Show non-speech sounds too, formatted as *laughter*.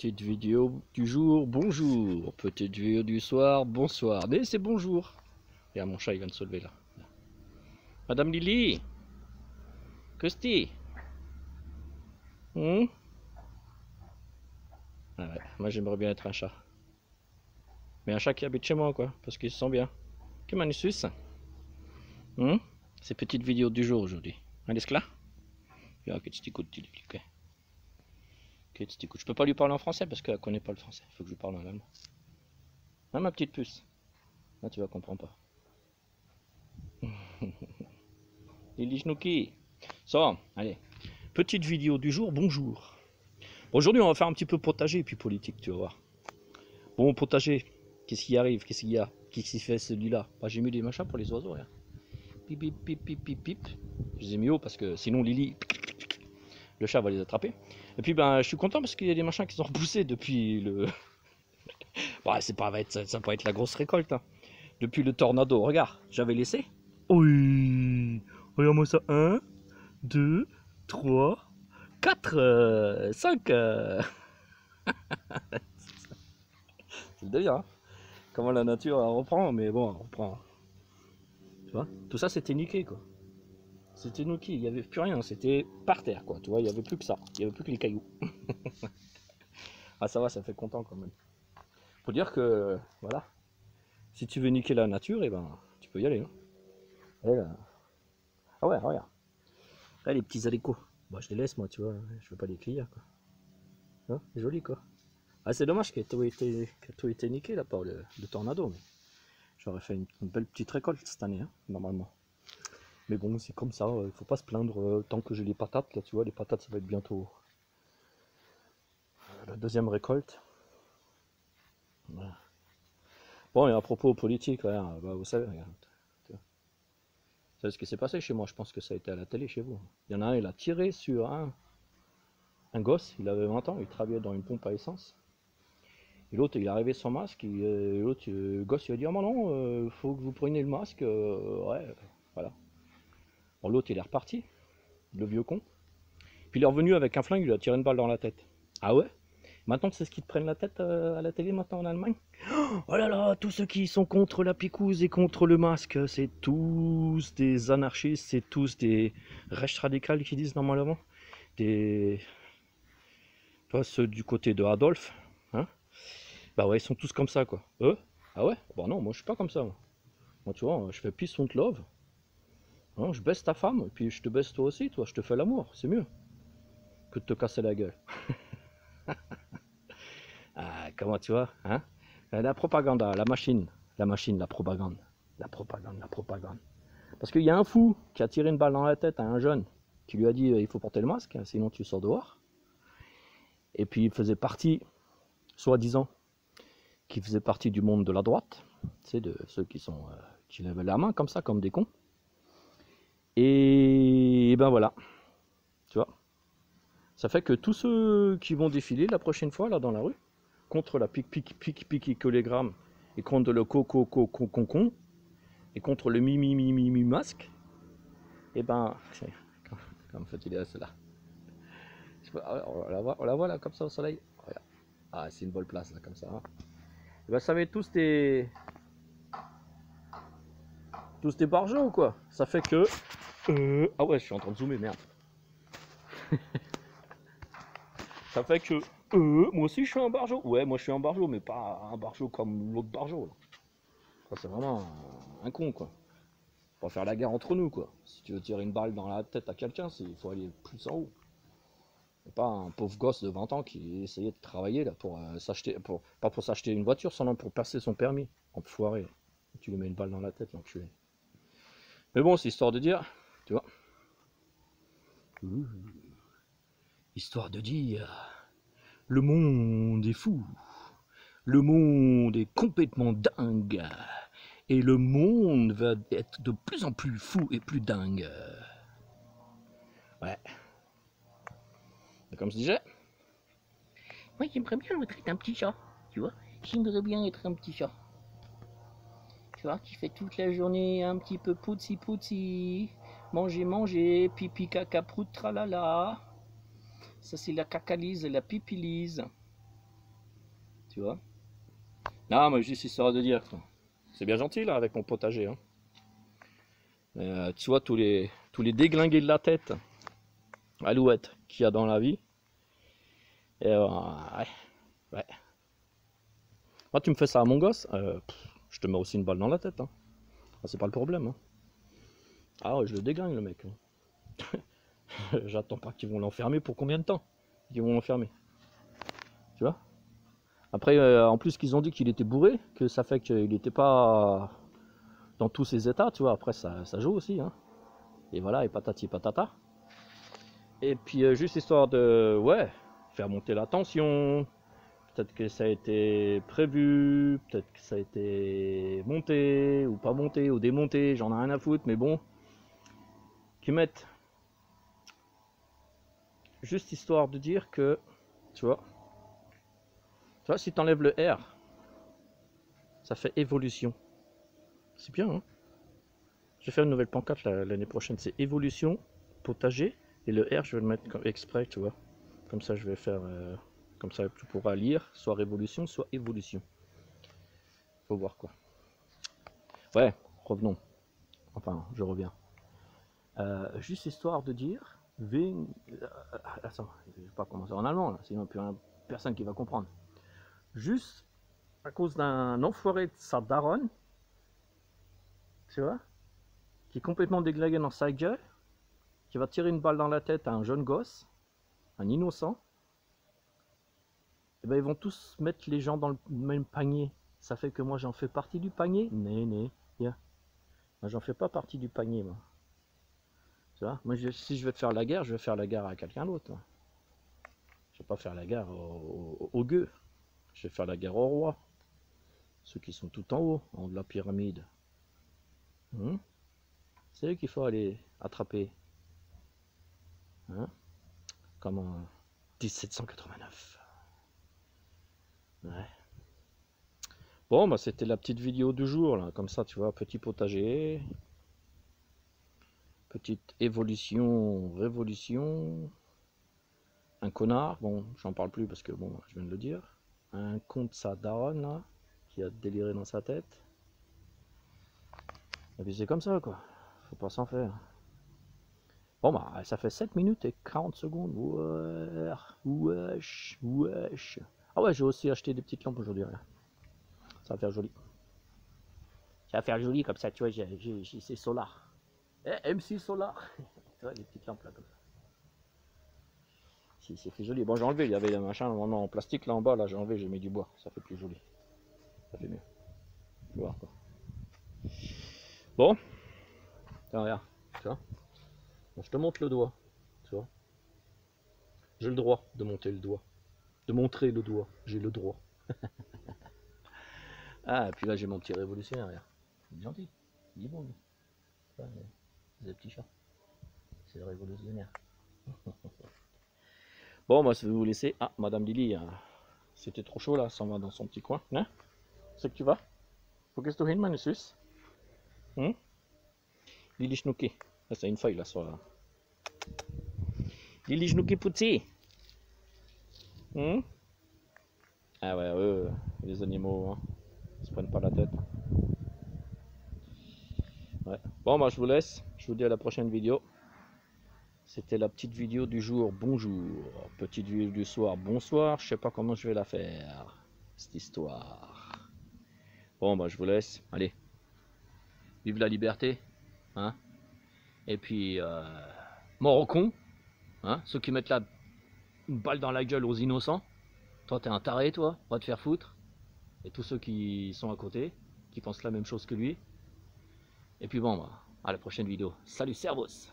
Petite vidéo du jour, bonjour. Petite vidéo du soir, bonsoir. Mais c'est bonjour. Regarde, mon chat, il vient de se lever là. Madame Lily Costi Hum ah ouais, Moi j'aimerais bien être un chat. Mais un chat qui habite chez moi quoi, parce qu'il se sent bien. Que manusus hum C'est petite vidéo du jour aujourd'hui. Allez, là Ja, qu'est-ce que tu je peux pas lui parler en français parce qu'elle connaît pas le français. Il faut que je lui parle en allemand. Hein, ma petite puce Là, tu vas comprendre pas. *laughs* Lili Schnouki. Ça, allez. Petite vidéo du jour, bonjour. Aujourd'hui, on va faire un petit peu potager et puis politique, tu vas voir. Bon, potager, qu'est-ce qui arrive? Qu'est-ce qu'il y a? Qu'est-ce qui fait celui-là? Bah, J'ai mis des machins pour les oiseaux. Pip, pip, pip, pip, pip, pip. Je les ai mis haut parce que sinon, Lily, le chat va les attraper. Et puis ben, je suis content parce qu'il y a des machins qui sont repoussés depuis le. *laughs* bon, c'est pas, ça, ça va être la grosse récolte. Hein. Depuis le tornado, regarde, j'avais laissé. Oui, regarde-moi ça. 1, 2, 3, 4, 5. c'est le délire, hein. Comment la nature reprend, mais bon, elle reprend. Tu vois? Tout ça c'était niqué quoi. C'était Noki, il n'y avait plus rien, c'était par terre, quoi. Tu vois, il n'y avait plus que ça, il n'y avait plus que les cailloux. *laughs* ah, ça va, ça fait content quand même. Faut dire que, voilà, si tu veux niquer la nature, et eh ben, tu peux y aller. Hein. Ah ouais, regarde. Là, les petits haricots. Bah, je les laisse, moi, tu vois, je veux pas les cueillir, quoi. Hein joli, quoi. Ah, c'est dommage ait tout été, tout été niqué, là, par le, tornado, mais j'aurais fait une, belle petite récolte cette année, hein, normalement. Mais bon, c'est comme ça, il faut pas se plaindre euh, tant que j'ai les patates. Là, tu vois, les patates, ça va être bientôt la deuxième récolte. Bon, et à propos politique, bah, vous savez, vous savez ce qui s'est passé chez moi Je pense que ça a été à la télé chez vous. Il y en a un, il a tiré sur un, gosse, il avait 20 ans, il travaillait dans une pompe à essence. Et l'autre, il est arrivé sans masque, et euh, l'autre, euh, gosse, il a dit Ah, non, il faut que vous preniez le masque. ouais, voilà. L'autre, il est reparti, le vieux con. Puis il est revenu avec un flingue, il a tiré une balle dans la tête. Ah ouais? Maintenant, c'est ce qu'ils te prennent la tête euh, à la télé maintenant en Allemagne? Oh là là, tous ceux qui sont contre la picouse et contre le masque, c'est tous des anarchistes, c'est tous des rechts radicales qui disent normalement. Des. Toi, ceux du côté de Adolphe, hein? Bah ouais, ils sont tous comme ça, quoi. Eux? Ah ouais? Bah non, moi je suis pas comme ça. Moi, tu vois, je fais peace and love. Hein, je baisse ta femme, et puis je te baisse toi aussi, toi, je te fais l'amour, c'est mieux que de te casser la gueule. *laughs* ah, comment tu vois hein? La propagande, la machine, la machine, la propagande, la propagande, la propagande. Parce qu'il y a un fou qui a tiré une balle dans la tête à un jeune qui lui a dit il faut porter le masque, hein, sinon tu sors dehors. Et puis il faisait partie, soi-disant, qui faisait partie du monde de la droite, c'est de ceux qui sont euh, qui lèvent la main comme ça, comme des cons. Et, ben voilà, tu vois? Ça fait que tous ceux qui vont défiler la prochaine fois là dans la rue, contre la pic pic pic pic colégramme et contre le coco coco con con et contre le mi mi mi mi mi masque, et ben, comme *laughs* faut-il là on la, voit, on la voit là comme ça au soleil. Ah, c'est une bonne place là comme ça. Hein. Et ben, ça être tous des tous des barjots quoi. Ça fait que euh, ah ouais, je suis en train de zoomer, merde. *laughs* ça fait que euh, moi aussi je suis un barjo. Ouais, moi je suis un barjo, mais pas un barjo comme l'autre barjo. c'est vraiment un, con quoi. Faut faire la guerre entre nous quoi. Si tu veux tirer une balle dans la tête à quelqu'un, il faut aller plus en haut. Et pas un pauvre gosse de 20 ans qui essayait de travailler là pour euh, s'acheter, pour, pas pour s'acheter une voiture, seulement pour passer son permis. Enfoiré. Tu lui mets une balle dans la tête, l'enculé. Mais bon, c'est histoire de dire, tu vois Histoire de dire, le monde est fou, le monde est complètement dingue, et le monde va être de plus en plus fou et plus dingue. Ouais. comme je disais, moi j'aimerais bien être un petit chat, tu vois. J'aimerais bien être un petit chat. Tu vois, qui fait toute la journée un petit peu poutsi poutsi, manger, manger, pipi, caca, prout, tralala. Ça, c'est la cacalise, la pipilise. tu vois? Non, mais juste histoire de dire. C'est bien gentil là avec mon potager. Hein. Euh, tu vois tous les tous les déglingués de la tête, alouette qu'il y a dans la vie. Euh, ouais, ouais. Moi, tu me fais ça à mon gosse, euh, je te mets aussi une balle dans la tête. Hein. Ah, c'est pas le problème. Hein. Ah ouais, je le déglingue le mec. *laughs* J'attends pas qu'ils vont l'enfermer pour combien de temps Ils vont l'enfermer? Tu vois? Après, euh, en plus qu'ils ont dit qu'il était bourré, que ça fait qu'il n'était pas dans tous ses états, tu vois. Après, ça, joue aussi. Hein. Et voilà, et patati patata. Et puis, euh, juste histoire de, ouais, faire monter la tension. Peut-être que ça a été prévu, peut-être que ça a été monté, ou pas monté, ou démonté, j'en ai rien à foutre, mais bon. Juste histoire de dire que, tu vois, tu vois, si tu enlèves le R, ça fait évolution. C'est bien, hein Je vais faire une nouvelle pancarte l'année prochaine, c'est évolution, potager, et le R, je vais le mettre comme exprès, tu vois. Comme ça, je vais faire, euh, comme ça, tu pourras lire, soit révolution, soit évolution. Faut voir quoi. Ouais, revenons. Enfin, je reviens. Euh, juste histoire de dire, Ving... Euh, attends, je vais pas commencer en allemand, là, sinon plus personne qui va comprendre. Juste à cause d'un enfoiré de sa daronne, tu vois, qui est complètement déglingué dans sa gueule, qui va tirer une balle dans la tête à un jeune gosse, un innocent, et eh ben ils vont tous mettre les gens dans le même panier. Ça fait que moi j'en fais partie du panier Né, né, Moi j'en fais pas partie du panier, moi. Moi si je vais te faire la guerre, je vais faire la guerre à quelqu'un d'autre. Je vais pas faire la guerre aux, gueux. Je vais faire la guerre aux rois. Ceux qui sont tout en haut, en haut de la pyramide. Hmm? C'est eux qu'il faut aller attraper. Hein? Comme en 1789. Ouais. Bon, bah c'était la petite vidéo du jour, là. Comme ça, tu vois, petit potager. Petite évolution, révolution. Un connard, bon, j'en parle plus parce que, bon, je viens de le dire. Un compte sa daronne, qui a déliré dans sa tête. Et puis c'est comme ça, quoi. Faut pas s'en faire. Bon, bah, ça fait 7 minutes et 40 secondes. Wesh, wesh, Ah ouais, j'ai aussi acheté des petites lampes aujourd'hui. Ça va faire joli. Ça va faire joli comme ça, tu vois, c'est solar. Eh, MC Solar. *laughs* tu vois, les petites lampes là, comme ça. Si, c'est fait joli. Bon, j'ai enlevé, il y avait un machin en plastique là en bas, là, j'ai enlevé, j'ai mis du bois. Ça fait plus joli. Ça fait mieux. Tu vois, quoi. Bon. Regarde. Tu vois je te montre le doigt, tu vois. J'ai le droit de monter le doigt. De montrer le doigt. J'ai le droit. *laughs* ah, et puis là, j'ai mon petit révolutionnaire, regarde. Il est gentil. Il est bon, le petit chat. C'est révolutionnaire. *laughs* bon, moi, je vais vous laisser. Ah, Madame Lily, hein. c'était trop chaud là, s'en va dans son petit coin. Hein C'est que tu vas Faut que tu hin, meine Süß hm? Lily Schnucki. C'est une feuille là sur là. Lili Schnucki Putzi. Hmm? Ah ouais, eux, les animaux, hein, ils se prennent pas la tête. Bon, moi je vous laisse. Je vous dis à la prochaine vidéo. C'était la petite vidéo du jour, bonjour. Petite vidéo du soir, bonsoir. Je sais pas comment je vais la faire, cette histoire. Bon, bah je vous laisse. Allez. Vive la liberté. Hein et puis, euh, mort au con, hein, ceux qui mettent la balle dans la gueule aux innocents. Toi, t'es un taré, toi, va te faire foutre. Et tous ceux qui sont à côté, qui pensent la même chose que lui. Et puis bon, bah, à la prochaine vidéo. Salut, servus